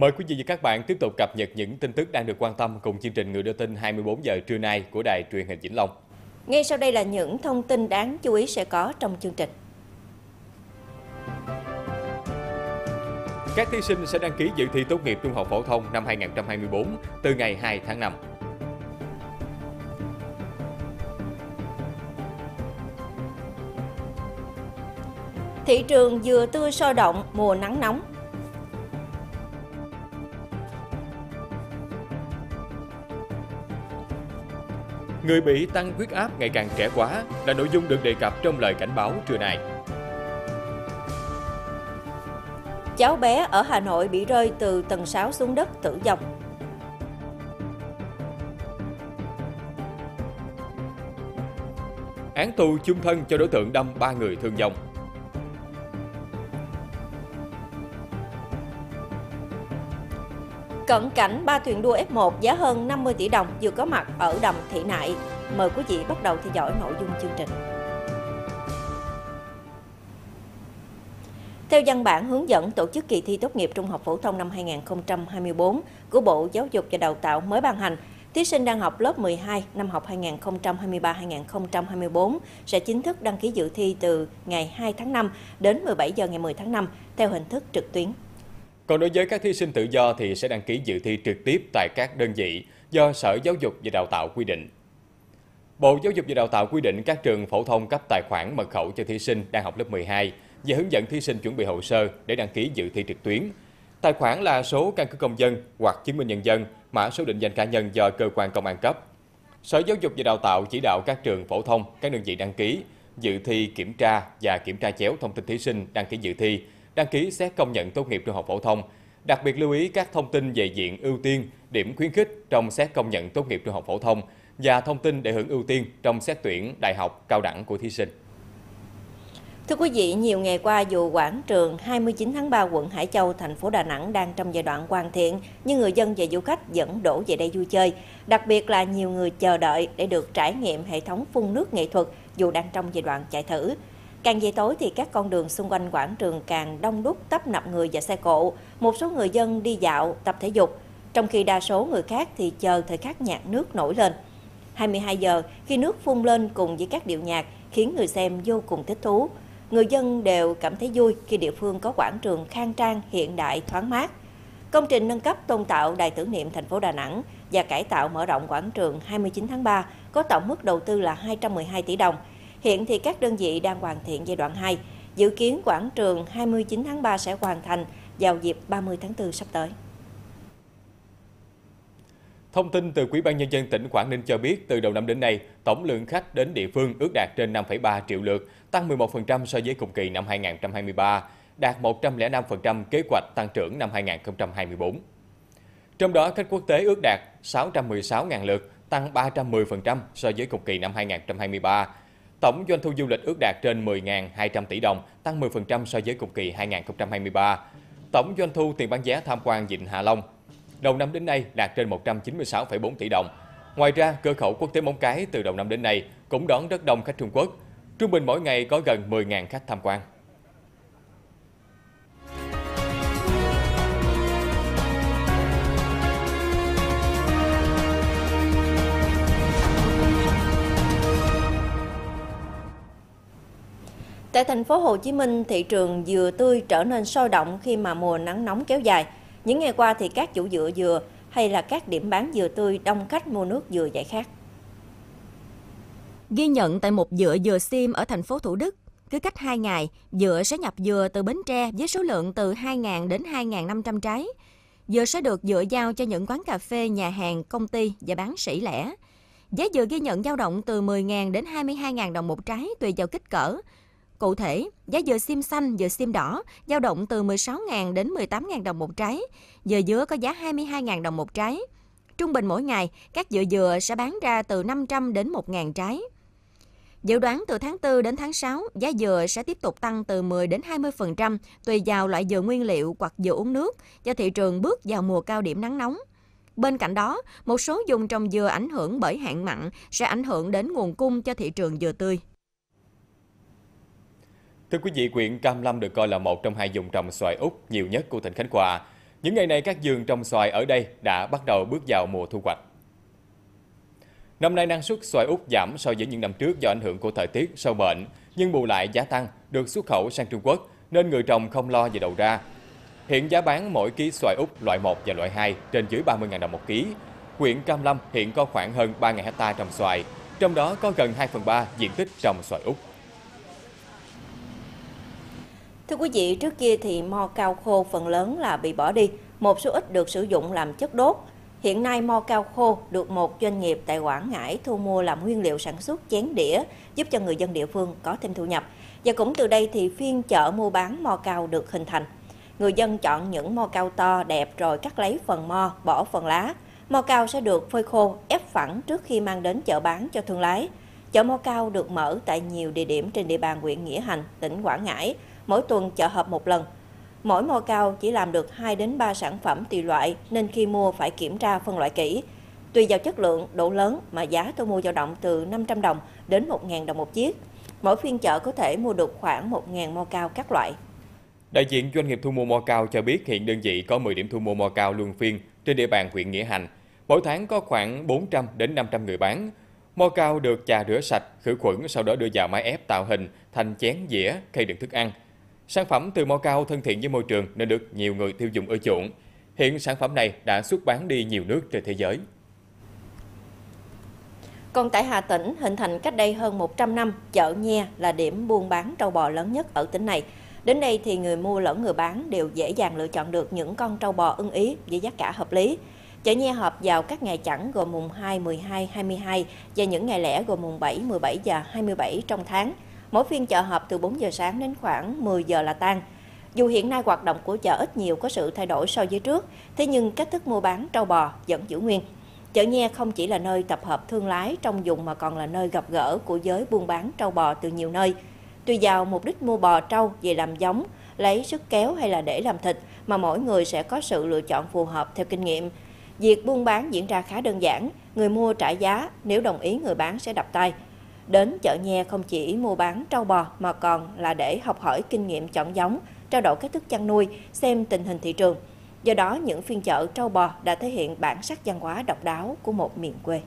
Mời quý vị và các bạn tiếp tục cập nhật những tin tức đang được quan tâm cùng chương trình Người đưa tin 24 giờ trưa nay của Đài truyền hình Vĩnh Long. Ngay sau đây là những thông tin đáng chú ý sẽ có trong chương trình. Các thí sinh sẽ đăng ký dự thi tốt nghiệp trung học phổ thông năm 2024 từ ngày 2 tháng 5. Thị trường dừa tươi sôi động mùa nắng nóng. Người bị tăng huyết áp ngày càng trẻ quá là nội dung được đề cập trong lời cảnh báo trưa nay. Cháu bé ở Hà Nội bị rơi từ tầng 6 xuống đất tử vong. Án tù chung thân cho đối tượng đâm ba người thương vong. Cận cảnh ba thuyền đua F1 giá hơn 50 tỷ đồng vừa có mặt ở đầm Thị Nại. Mời quý vị bắt đầu theo dõi nội dung chương trình. Theo văn bản hướng dẫn tổ chức kỳ thi tốt nghiệp trung học phổ thông năm 2024 của Bộ Giáo dục và Đào tạo mới ban hành, thí sinh đang học lớp 12 năm học 2023-2024 sẽ chính thức đăng ký dự thi từ ngày 2 tháng 5 đến 17 giờ ngày 10 tháng 5 theo hình thức trực tuyến. Còn đối với các thí sinh tự do thì sẽ đăng ký dự thi trực tiếp tại các đơn vị do Sở Giáo dục và Đào tạo quy định. Bộ Giáo dục và Đào tạo quy định các trường phổ thông cấp tài khoản mật khẩu cho thí sinh đang học lớp 12 và hướng dẫn thí sinh chuẩn bị hồ sơ để đăng ký dự thi trực tuyến. Tài khoản là số căn cước công dân hoặc chứng minh nhân dân, mã số định danh cá nhân do cơ quan công an cấp. Sở Giáo dục và Đào tạo chỉ đạo các trường phổ thông, các đơn vị đăng ký, dự thi kiểm tra và kiểm tra chéo thông tin thí sinh đăng ký dự thi, đăng ký xét công nhận tốt nghiệp trung học phổ thông. Đặc biệt lưu ý các thông tin về diện ưu tiên, điểm khuyến khích trong xét công nhận tốt nghiệp trung học phổ thông và thông tin để hưởng ưu tiên trong xét tuyển đại học cao đẳng của thí sinh. Thưa quý vị, nhiều ngày qua dù quảng trường 29 tháng 3 quận Hải Châu, thành phố Đà Nẵng đang trong giai đoạn hoàn thiện, nhưng người dân và du khách vẫn đổ về đây vui chơi. Đặc biệt là nhiều người chờ đợi để được trải nghiệm hệ thống phun nước nghệ thuật dù đang trong giai đoạn chạy thử. Càng về tối thì các con đường xung quanh quảng trường càng đông đúc tấp nập người và xe cộ. Một số người dân đi dạo, tập thể dục, trong khi đa số người khác thì chờ thời khắc nhạc nước nổi lên. 22 giờ, khi nước phun lên cùng với các điệu nhạc khiến người xem vô cùng thích thú. Người dân đều cảm thấy vui khi địa phương có quảng trường khang trang, hiện đại, thoáng mát. Công trình nâng cấp tôn tạo Đài tưởng niệm thành phố Đà Nẵng và cải tạo mở rộng quảng trường 29 tháng 3 có tổng mức đầu tư là 212 tỷ đồng. Hiện thì các đơn vị đang hoàn thiện giai đoạn 2. Dự kiến quảng trường 29 tháng 3 sẽ hoàn thành vào dịp 30 tháng 4 sắp tới. Thông tin từ Quỹ ban Nhân dân tỉnh Quảng Ninh cho biết, từ đầu năm đến nay, tổng lượng khách đến địa phương ước đạt trên 5,3 triệu lượt, tăng 11% so với cùng kỳ năm 2023, đạt 105% kế hoạch tăng trưởng năm 2024. Trong đó, khách quốc tế ước đạt 616.000 lượt, tăng 310% so với cùng kỳ năm 2023. Tổng doanh thu du lịch ước đạt trên 10.200 tỷ đồng, tăng 10% so với cùng kỳ 2023. Tổng doanh thu tiền bán vé tham quan Vịnh Hạ Long đầu năm đến nay đạt trên 196,4 tỷ đồng. Ngoài ra, cửa khẩu quốc tế Móng Cái từ đầu năm đến nay cũng đón rất đông khách Trung Quốc. Trung bình mỗi ngày có gần 10.000 khách tham quan. Tại thành phố Hồ Chí Minh, thị trường dừa tươi trở nên sôi động khi mà mùa nắng nóng kéo dài. Những ngày qua thì các chủ dừa dừa hay là các điểm bán dừa tươi đông khách mua nước dừa giải khát. Ghi nhận tại một dựa dừa sim ở thành phố Thủ Đức, cứ cách 2 ngày, dựa sẽ nhập dừa từ Bến Tre với số lượng từ 2.000 đến 2.500 trái. Dừa sẽ được dựa giao cho những quán cà phê, nhà hàng, công ty và bán sỉ lẻ. Giá dừa ghi nhận dao động từ 10.000 đến 22.000 đồng một trái tùy vào kích cỡ. Cụ thể, giá dừa sim xanh, dừa sim đỏ dao động từ 16.000 đến 18.000 đồng một trái, dừa dứa có giá 22.000 đồng một trái. Trung bình mỗi ngày, các dừa dừa sẽ bán ra từ 500 đến 1.000 trái. Dự đoán từ tháng 4 đến tháng 6, giá dừa sẽ tiếp tục tăng từ 10 đến 20% tùy vào loại dừa nguyên liệu hoặc dừa uống nước do thị trường bước vào mùa cao điểm nắng nóng. Bên cạnh đó, một số dùng trồng dừa ảnh hưởng bởi hạn mặn sẽ ảnh hưởng đến nguồn cung cho thị trường dừa tươi. Thưa quý vị, huyện Cam Lâm được coi là một trong hai vùng trồng xoài Úc nhiều nhất của tỉnh Khánh Hòa. Những ngày này các vườn trồng xoài ở đây đã bắt đầu bước vào mùa thu hoạch. Năm nay năng suất xoài Úc giảm so với những năm trước do ảnh hưởng của thời tiết, sâu bệnh, nhưng bù lại giá tăng được xuất khẩu sang Trung Quốc nên người trồng không lo về đầu ra. Hiện giá bán mỗi ký xoài Úc loại 1 và loại 2 trên dưới 30.000 đồng một ký. Huyện Cam Lâm hiện có khoảng hơn 3.000 hecta trồng xoài, trong đó có gần 2 phần 3 diện tích trồng xoài Úc. Thưa quý vị, trước kia thì mo cao khô phần lớn là bị bỏ đi, một số ít được sử dụng làm chất đốt. Hiện nay mo cao khô được một doanh nghiệp tại Quảng Ngãi thu mua làm nguyên liệu sản xuất chén đĩa, giúp cho người dân địa phương có thêm thu nhập. Và cũng từ đây thì phiên chợ mua bán mo cao được hình thành. Người dân chọn những mo cao to, đẹp rồi cắt lấy phần mo, bỏ phần lá. Mo cao sẽ được phơi khô, ép phẳng trước khi mang đến chợ bán cho thương lái. Chợ mo cao được mở tại nhiều địa điểm trên địa bàn huyện Nghĩa Hành, tỉnh Quảng Ngãi. Mỗi tuần chợ họp một lần. Mỗi mô cao chỉ làm được 2 đến 3 sản phẩm tùy loại nên khi mua phải kiểm tra phân loại kỹ. Tùy vào chất lượng, độ lớn mà giá tôi mua dao động từ 500 đồng đến 1.000 đồng một chiếc. Mỗi phiên chợ có thể mua được khoảng 1.000 mô cao các loại. Đại diện doanh nghiệp thu mua mo cao cho biết hiện đơn vị có 10 điểm thu mua mo cao luân phiên trên địa bàn huyện Nghĩa Hành. Mỗi tháng có khoảng 400 đến 500 người bán. Mo cao được chà rửa sạch, khử khuẩn sau đó đưa vào máy ép tạo hình thành chén dĩa, khay đựng thức ăn. Sản phẩm từ mo cao thân thiện với môi trường nên được nhiều người tiêu dùng ưa chuộng. Hiện sản phẩm này đã xuất bán đi nhiều nước trên thế giới. Còn tại Hà Tĩnh, hình thành cách đây hơn 100 năm, chợ Nhe là điểm buôn bán trâu bò lớn nhất ở tỉnh này. Đến đây thì người mua lẫn người bán đều dễ dàng lựa chọn được những con trâu bò ưng ý với giá cả hợp lý. Chợ Nhe họp vào các ngày chẵn gồm mùng 2, 12, 22 và những ngày lẻ gồm mùng 7, 17 và 27 trong tháng. Mỗi phiên chợ họp từ 4 giờ sáng đến khoảng 10 giờ là tan. Dù hiện nay hoạt động của chợ ít nhiều có sự thay đổi so với trước, thế nhưng cách thức mua bán trâu bò vẫn giữ nguyên. Chợ Nhe không chỉ là nơi tập hợp thương lái trong vùng mà còn là nơi gặp gỡ của giới buôn bán trâu bò từ nhiều nơi. Tùy vào mục đích mua bò trâu về làm giống, lấy sức kéo hay là để làm thịt mà mỗi người sẽ có sự lựa chọn phù hợp theo kinh nghiệm. Việc buôn bán diễn ra khá đơn giản, người mua trả giá, nếu đồng ý người bán sẽ đập tay. Đến chợ Nhe không chỉ mua bán trâu bò mà còn là để học hỏi kinh nghiệm chọn giống, trao đổi cách thức chăn nuôi, xem tình hình thị trường. Do đó, những phiên chợ trâu bò đã thể hiện bản sắc văn hóa độc đáo của một miền quê.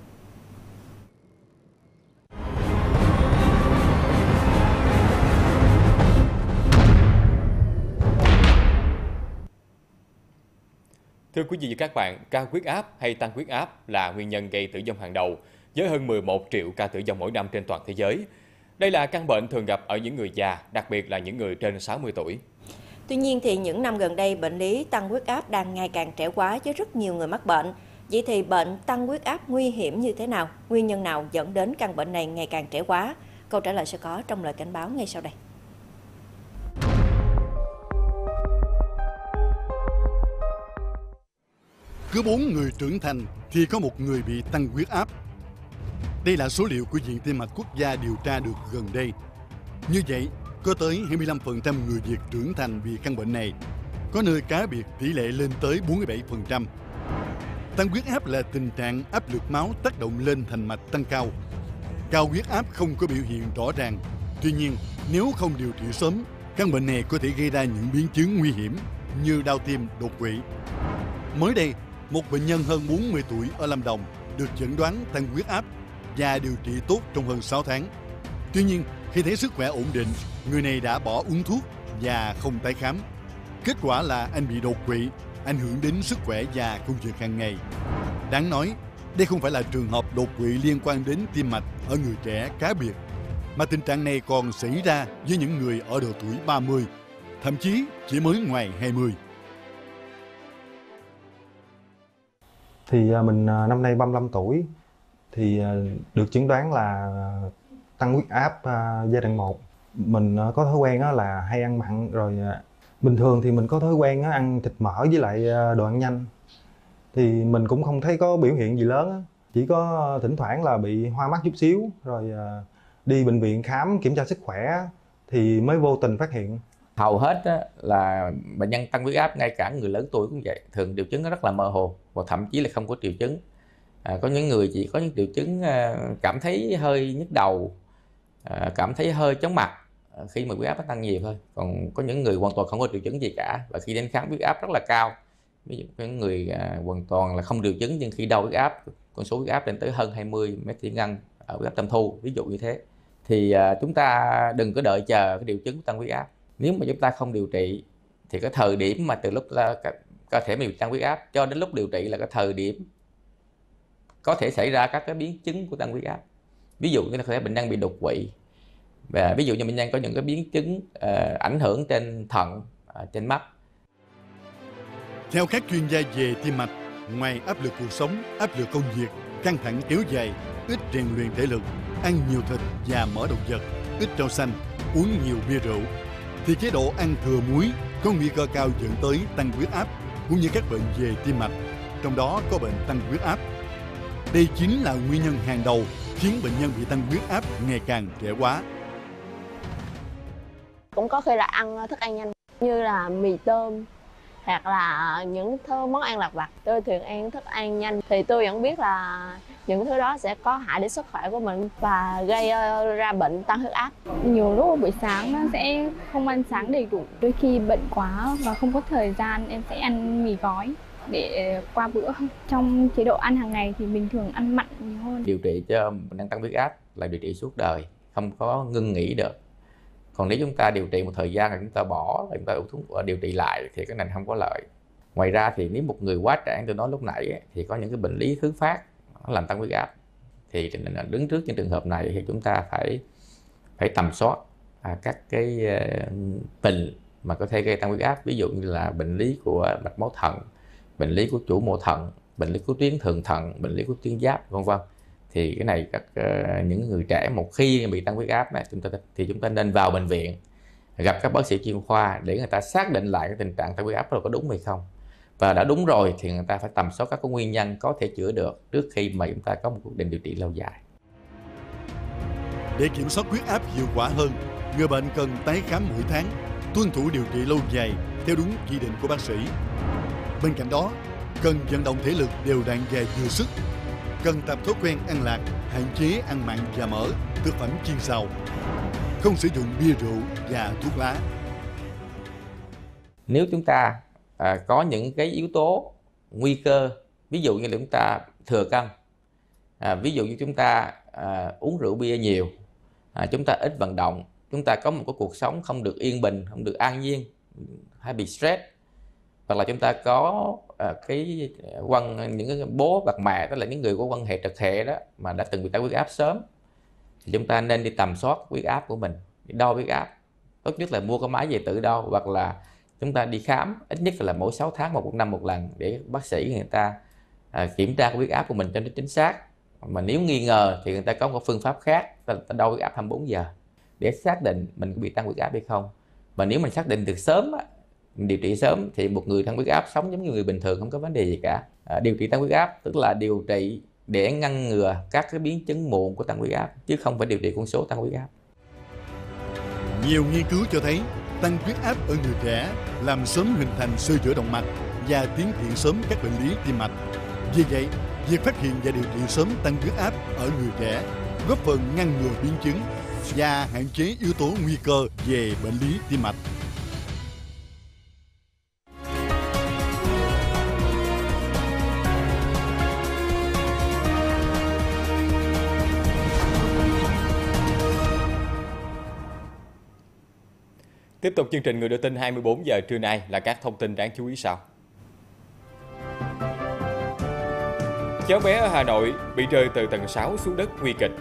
Thưa quý vị và các bạn, cao huyết áp hay tăng huyết áp là nguyên nhân gây tử vong hàng đầu, với hơn 11 triệu ca tử vong mỗi năm trên toàn thế giới. Đây là căn bệnh thường gặp ở những người già, đặc biệt là những người trên 60 tuổi. Tuy nhiên thì những năm gần đây bệnh lý tăng huyết áp đang ngày càng trẻ hóa với rất nhiều người mắc bệnh. Vậy thì bệnh tăng huyết áp nguy hiểm như thế nào? Nguyên nhân nào dẫn đến căn bệnh này ngày càng trẻ hóa? Câu trả lời sẽ có trong lời cảnh báo ngay sau đây. Cứ 4 người trưởng thành thì có một người bị tăng huyết áp. Đây là số liệu của Viện Tim mạch Quốc gia điều tra được gần đây. Như vậy, có tới 25% người Việt trưởng thành vì căn bệnh này. Có nơi cá biệt tỷ lệ lên tới 47%. Tăng huyết áp là tình trạng áp lực máu tác động lên thành mạch tăng cao. Cao huyết áp không có biểu hiện rõ ràng. Tuy nhiên, nếu không điều trị sớm, căn bệnh này có thể gây ra những biến chứng nguy hiểm như đau tim, đột quỵ. Mới đây, một bệnh nhân hơn 40 tuổi ở Lâm Đồng được chẩn đoán tăng huyết áp và điều trị tốt trong hơn 6 tháng. Tuy nhiên, khi thấy sức khỏe ổn định, người này đã bỏ uống thuốc và không tái khám. Kết quả là anh bị đột quỵ, ảnh hưởng đến sức khỏe và công việc hàng ngày. Đáng nói, đây không phải là trường hợp đột quỵ liên quan đến tim mạch ở người trẻ cá biệt, mà tình trạng này còn xảy ra với những người ở độ tuổi 30, thậm chí chỉ mới ngoài 20. Thì à, mình à, năm nay 35 tuổi thì ờ, được chẩn đoán là tăng huyết áp ờ, giai đoạn 1. Mình ờ, có thói quen là hay ăn mặn rồi bình thường thì mình có thói quen ăn thịt mỡ với lại đồ ăn nhanh. Thì mình cũng không thấy có biểu hiện gì lớn chỉ có thỉnh thoảng là bị hoa mắt chút xíu rồi đi bệnh viện khám kiểm tra sức khỏe thì mới vô tình phát hiện hầu hết á, là bệnh nhân tăng huyết áp ngay cả người lớn tuổi cũng vậy thường triệu chứng nó rất là mơ hồ và thậm chí là không có triệu chứng à, có những người chỉ có những triệu chứng à, cảm thấy hơi nhức đầu à, cảm thấy hơi chóng mặt à, khi mà huyết áp nó tăng nhiều thôi. Còn có những người hoàn toàn không có triệu chứng gì cả và khi đến khám huyết áp rất là cao. Ví dụ những người à, hoàn toàn là không triệu chứng nhưng khi đau huyết áp con số huyết áp lên tới hơn 20 mét thủy ngăn ở huyết áp tâm thu ví dụ như thế. Thì à, chúng ta đừng có đợi chờ cái triệu chứng tăng huyết áp. Nếu mà chúng ta không điều trị thì cái thời điểm mà từ lúc là cơ thể mình tăng huyết áp cho đến lúc điều trị là cái thời điểm có thể xảy ra các cái biến chứng của tăng huyết áp. Ví dụ như là có thể bệnh nhân bị đột quỵ. Và ví dụ như bệnh nhân có những cái biến chứng uh, ảnh hưởng trên thận uh, trên mắt. Theo các chuyên gia về tim mạch ngoài áp lực cuộc sống áp lực công việc căng thẳng kéo dài ít rèn luyện thể lực ăn nhiều thịt và mỡ động vật ít rau xanh uống nhiều bia rượu thì chế độ ăn thừa muối có nguy cơ cao dẫn tới tăng huyết áp cũng như các bệnh về tim mạch. Trong đó có bệnh tăng huyết áp đây chính là nguyên nhân hàng đầu khiến bệnh nhân bị tăng huyết áp ngày càng trẻ hóa. Cũng có khi là ăn thức ăn nhanh như là mì tôm hoặc là những thứ món ăn lặt vặt. Tôi thường ăn thức ăn nhanh thì tôi vẫn biết là những thứ đó sẽ có hại đến sức khỏe của mình và gây ờ, ra bệnh tăng huyết áp. Nhiều lúc buổi sáng nó sẽ không ăn sáng đầy đủ. Đôi khi bận quá và không có thời gian em sẽ ăn mì gói để ờ, qua bữa trong chế độ ăn hàng ngày thì mình thường ăn mặn nhiều hơn. Điều trị cho um, bệnh nhân tăng huyết áp là điều trị suốt đời không có ngưng nghỉ được. Còn nếu chúng ta điều trị một thời gian rồi chúng ta bỏ là chúng ta uống thuốc ờ, điều trị lại thì cái này không có lợi. Ngoài ra thì nếu một người quá trẻ tôi nói lúc nãy thì có những cái bệnh lý thứ phát làm tăng huyết áp. Thì đứng trước những trường hợp này thì chúng ta phải phải tầm soát à, các cái ờ, bệnh mà có thể gây tăng huyết áp. Ví dụ như là bệnh lý của mạch máu thận bệnh lý của chủ mô thận bệnh lý của tuyến thượng thận bệnh lý của tuyến giáp vân vân. Thì cái này các uh, những người trẻ một khi bị tăng huyết áp này chúng ta thì chúng ta nên vào bệnh viện gặp các bác sĩ chuyên khoa để người ta xác định lại cái tình trạng tăng huyết áp đó có đúng hay không. Và đã đúng rồi thì người ta phải tầm soát các cái nguyên nhân có thể chữa được trước khi mà chúng ta có một quyết định điều trị lâu dài. Để kiểm soát huyết áp hiệu quả hơn người bệnh cần tái khám mỗi tháng tuân thủ điều trị lâu dài theo đúng chỉ định của bác sĩ. Bên cạnh đó, cần vận động thể lực đều đặn về vừa sức. Cần tập thói quen ăn lạc, hạn chế ăn mặn và mỡ, thực phẩm chiên xào. Không sử dụng bia rượu và thuốc lá. Nếu chúng ta à, có những cái yếu tố nguy cơ, ví dụ như là chúng ta thừa cân, à, ví dụ như chúng ta à, uống rượu bia nhiều, à, chúng ta ít vận động, chúng ta có một cái cuộc sống không được yên bình, không được an nhiên, hay bị stress hoặc là chúng ta có à, cái à, quan những cái bố bạc mẹ tức là những người có quan hệ trực hệ đó mà đã từng bị tăng huyết áp sớm thì chúng ta nên đi tầm soát huyết áp của mình đo huyết áp. Tốt nhất là mua cái máy về tự đo hoặc là chúng ta đi khám ít nhất là mỗi 6 tháng một năm một lần để bác sĩ người ta à, kiểm tra cái huyết áp của mình cho nó chính xác. Mà nếu nghi ngờ thì người ta có một phương pháp khác ta, ta đo huyết áp 24 giờ để xác định mình có bị tăng huyết áp hay không. Và nếu mình xác định được sớm điều trị sớm thì một người tăng huyết áp sống giống như người bình thường không có vấn đề gì cả. À, điều trị tăng huyết áp tức là điều trị để ngăn ngừa các cái biến chứng muộn của tăng huyết áp chứ không phải điều trị con số tăng huyết áp. Nhiều nghiên cứu cho thấy tăng huyết áp ở người trẻ làm sớm hình thành sơ vữa động mạch và tiến triển sớm các bệnh lý tim mạch. Vì vậy việc phát hiện và điều trị sớm tăng huyết áp ở người trẻ góp phần ngăn ngừa biến chứng và hạn chế yếu tố nguy cơ về bệnh lý tim mạch. Tiếp tục chương trình Người đưa tin 24 giờ trưa nay là các thông tin đáng chú ý sau. Cháu bé ở Hà Nội bị rơi từ tầng 6 xuống đất nguy kịch.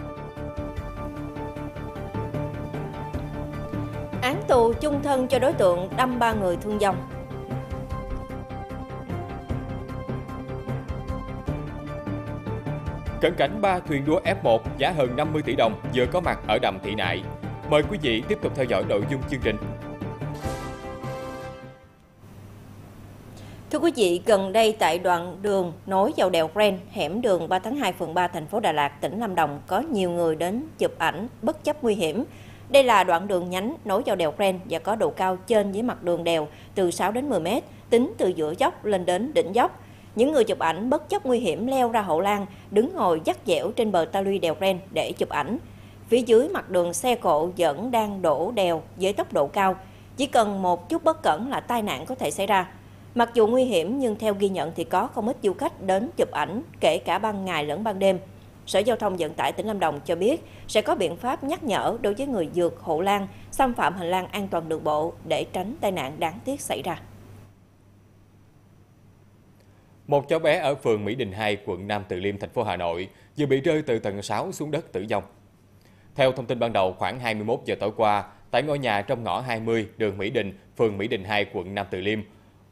Án tù chung thân cho đối tượng đâm ba người thương vong. Cận cảnh ba thuyền đua F1 giá hơn 50 tỷ đồng vừa có mặt ở đầm Thị Nại. Mời quý vị tiếp tục theo dõi nội dung chương trình. Thưa quý vị, gần đây tại đoạn đường nối vào đèo Ren, hẻm đường 3 tháng 2 phường 3 thành phố Đà Lạt, tỉnh Lâm Đồng có nhiều người đến chụp ảnh bất chấp nguy hiểm. Đây là đoạn đường nhánh nối vào đèo Ren và có độ cao trên dưới mặt đường đèo từ 6 đến 10 mét, tính từ giữa dốc lên đến đỉnh dốc. Những người chụp ảnh bất chấp nguy hiểm leo ra hậu lan, đứng ngồi dắt dẻo trên bờ ta luy đèo Ren để chụp ảnh. Phía dưới mặt đường xe cộ vẫn đang đổ đèo với tốc độ cao. Chỉ cần một chút bất cẩn là tai nạn có thể xảy ra. Mặc dù nguy hiểm nhưng theo ghi nhận thì có không ít du khách đến chụp ảnh kể cả ban ngày lẫn ban đêm. Sở Giao thông Vận tải tỉnh Lâm Đồng cho biết sẽ có biện pháp nhắc nhở đối với người dược hộ lan xâm phạm hành lang an toàn đường bộ để tránh tai nạn đáng tiếc xảy ra. Một cháu bé ở phường Mỹ Đình 2, quận Nam Từ Liêm, thành phố Hà Nội vừa bị rơi từ tầng 6 xuống đất tử vong. Theo thông tin ban đầu, khoảng 21 giờ tối qua, tại ngôi nhà trong ngõ 20, đường Mỹ Đình, phường Mỹ Đình 2, quận Nam Từ Liêm,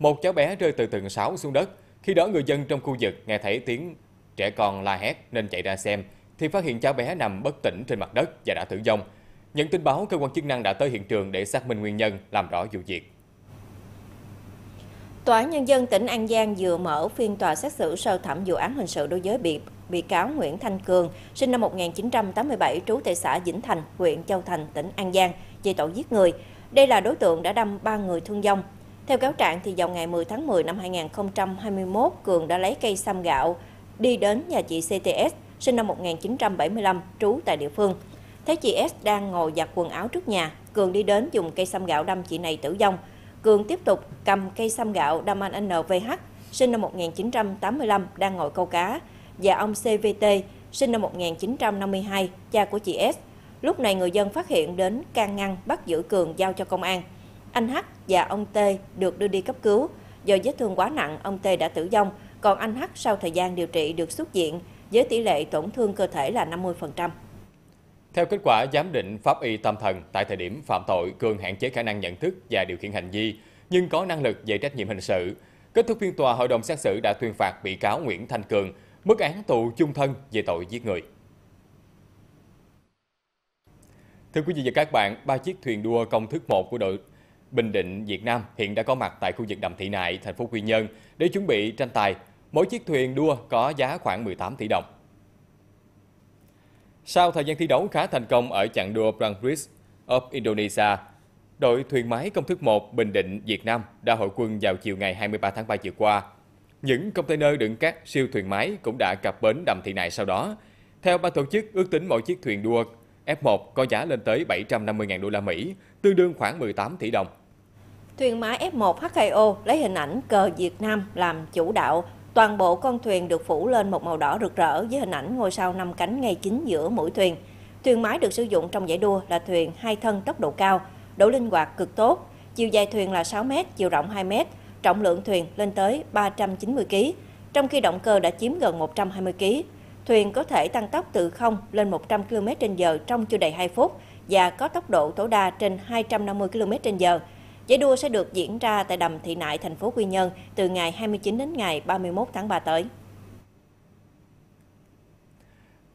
một cháu bé rơi từ tầng 6 xuống đất. Khi đó người dân trong khu vực nghe thấy tiếng trẻ con la hét nên chạy ra xem, thì phát hiện cháu bé nằm bất tỉnh trên mặt đất và đã tử vong. Nhận tin báo, cơ quan chức năng đã tới hiện trường để xác minh nguyên nhân, làm rõ vụ việc. Tòa án Nhân dân tỉnh An Giang vừa mở phiên tòa xét xử sơ thẩm vụ án hình sự đối với bị bị cáo Nguyễn Thanh Cường, sinh năm 1987, trú tại xã Vĩnh Thành, huyện Châu Thành, tỉnh An Giang, về tội giết người. Đây là đối tượng đã đâm ba người thương vong. Theo cáo trạng, thì vào ngày 10 tháng 10 năm 2021, Cường đã lấy cây xăm gạo đi đến nhà chị CTS, sinh năm 1975, trú tại địa phương. Thấy chị S đang ngồi giặt quần áo trước nhà, Cường đi đến dùng cây xăm gạo đâm chị này tử vong. Cường tiếp tục cầm cây xăm gạo đâm anh NVH, sinh năm 1985, đang ngồi câu cá, và ông CVT, sinh năm 1952, cha của chị S. Lúc này người dân phát hiện đến can ngăn bắt giữ Cường giao cho công an. Anh H và ông T được đưa đi cấp cứu. Do vết thương quá nặng, ông T đã tử vong, còn anh H sau thời gian điều trị được xuất viện với tỷ lệ tổn thương cơ thể là 50%. Theo kết quả giám định pháp y tâm thần, tại thời điểm phạm tội, Cường hạn chế khả năng nhận thức và điều khiển hành vi, nhưng có năng lực về trách nhiệm hình sự. Kết thúc phiên tòa, hội đồng xét xử đã tuyên phạt bị cáo Nguyễn Thanh Cường mức án tù chung thân về tội giết người. Thưa quý vị và các bạn, ba chiếc thuyền đua công thức 1 của đội Bình Định Việt Nam hiện đã có mặt tại khu vực Đầm Thị Nại, thành phố Quy Nhơn để chuẩn bị tranh tài. Mỗi chiếc thuyền đua có giá khoảng 18 tỷ đồng. Sau thời gian thi đấu khá thành công ở chặng đua Grand Prix of Indonesia, đội thuyền máy công thức 1 Bình Định Việt Nam đã hội quân vào chiều ngày 23 tháng 3 vừa qua. Những container đựng các siêu thuyền máy cũng đã cập bến đầm thị này sau đó. Theo ban tổ chức, ước tính mỗi chiếc thuyền đua F1 có giá lên tới 750.000 đô la Mỹ, tương đương khoảng 18 tỷ đồng. Thuyền máy F1 HKO lấy hình ảnh cờ Việt Nam làm chủ đạo. Toàn bộ con thuyền được phủ lên một màu đỏ rực rỡ với hình ảnh ngôi sao năm cánh ngay chính giữa mũi thuyền. Thuyền máy được sử dụng trong giải đua là thuyền hai thân tốc độ cao, độ linh hoạt cực tốt. Chiều dài thuyền là 6 m, chiều rộng 2 m, trọng lượng thuyền lên tới 390 kg, trong khi động cơ đã chiếm gần 120 kg. Thuyền có thể tăng tốc từ 0 lên 100 km/h trong chưa đầy 2 phút và có tốc độ tối đa trên 250 km/h. Giải đua sẽ được diễn ra tại đầm Thị Nại, thành phố Quy Nhơn từ ngày 29 đến ngày 31 tháng 3 tới.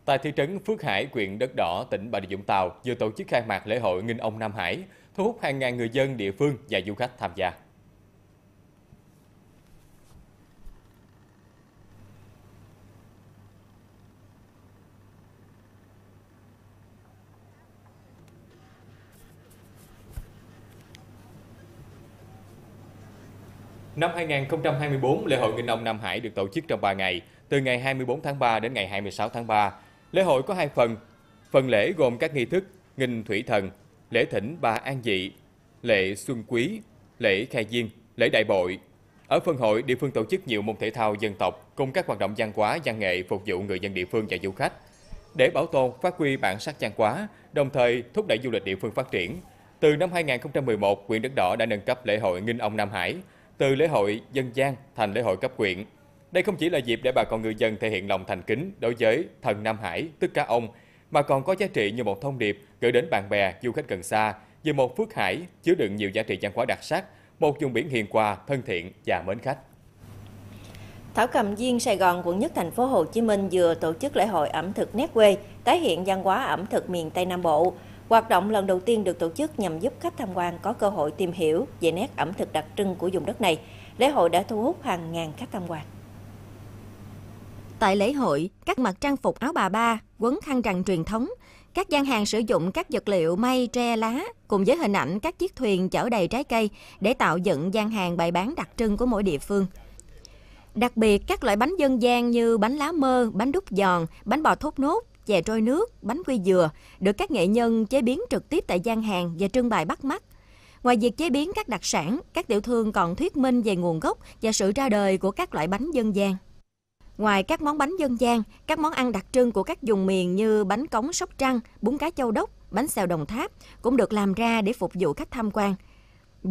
Tại thị trấn Phước Hải, huyện Đất Đỏ, tỉnh Bà Rịa Vũng Tàu vừa tổ chức khai mạc lễ hội Nghinh Ông Nam Hải, thu hút hàng ngàn người dân địa phương và du khách tham gia. Năm 2024, lễ hội Nghinh Ông Nam Hải được tổ chức trong 3 ngày, từ ngày 24 tháng 3 đến ngày 26 tháng 3. Lễ hội có hai phần. Phần lễ gồm các nghi thức nghinh thủy thần, lễ thỉnh bà an dị, lễ xuân quý, lễ khai diên, lễ đại bội. Ở phần hội, địa phương tổ chức nhiều môn thể thao dân tộc cùng các hoạt động văn hóa, văn nghệ phục vụ người dân địa phương và du khách. Để bảo tồn, phát huy bản sắc văn hóa, đồng thời thúc đẩy du lịch địa phương phát triển. Từ năm 2011, huyện Đất Đỏ đã nâng cấp lễ hội Nghinh Ông Nam Hải từ lễ hội dân gian thành lễ hội cấp huyện. Đây không chỉ là dịp để bà con người dân thể hiện lòng thành kính đối với thần Nam Hải, tức cá ông, mà còn có giá trị như một thông điệp gửi đến bạn bè, du khách gần xa về một phước hải chứa đựng nhiều giá trị văn hóa đặc sắc, một vùng biển hiền hòa, thân thiện và mến khách. Thảo Cầm Viên Sài Gòn quận nhất thành phố Hồ Chí Minh vừa tổ chức lễ hội ẩm thực nét quê, tái hiện văn hóa ẩm thực miền Tây Nam Bộ. Hoạt động lần đầu tiên được tổ chức nhằm giúp khách tham quan có cơ hội tìm hiểu về nét ẩm thực đặc trưng của vùng đất này. Lễ hội đã thu hút hàng ngàn khách tham quan. Tại lễ hội, các mặt trang phục áo bà ba, quấn khăn rằn truyền thống, các gian hàng sử dụng các vật liệu may tre, lá cùng với hình ảnh các chiếc thuyền chở đầy trái cây để tạo dựng gian hàng bày bán đặc trưng của mỗi địa phương. Đặc biệt, các loại bánh dân gian như bánh lá mơ, bánh đúc giòn, bánh bò thốt nốt, chè trôi nước, bánh quy dừa được các nghệ nhân chế biến trực tiếp tại gian hàng và trưng bày bắt mắt. Ngoài việc chế biến các đặc sản, các tiểu thương còn thuyết minh về nguồn gốc và sự ra đời của các loại bánh dân gian. Ngoài các món bánh dân gian, các món ăn đặc trưng của các vùng miền như bánh cống Sóc Trăng, bún cá châu đốc, bánh xèo Đồng Tháp cũng được làm ra để phục vụ khách tham quan.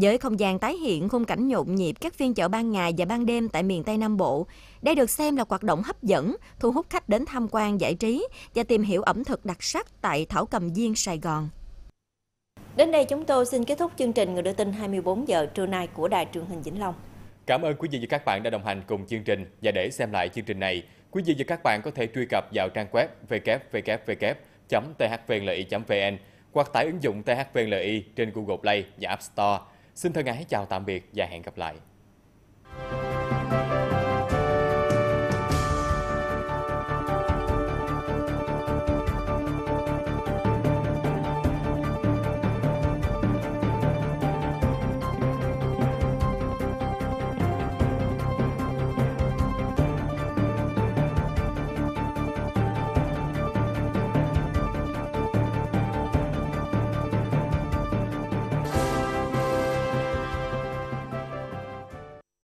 Với không gian tái hiện khung cảnh nhộn nhịp các phiên chợ ban ngày và ban đêm tại miền Tây Nam Bộ, đây được xem là hoạt động hấp dẫn, thu hút khách đến tham quan giải trí và tìm hiểu ẩm thực đặc sắc tại Thảo Cầm Viên, Sài Gòn. Đến đây chúng tôi xin kết thúc chương trình Người đưa tin 24 giờ trưa nay của Đài truyền hình Vĩnh Long. Cảm ơn quý vị và các bạn đã đồng hành cùng chương trình và để xem lại chương trình này, quý vị và các bạn có thể truy cập vào trang web www.thvnli.vn hoặc tải ứng dụng THVNLI trên Google Play và App Store. Xin thân ái chào tạm biệt và hẹn gặp lại.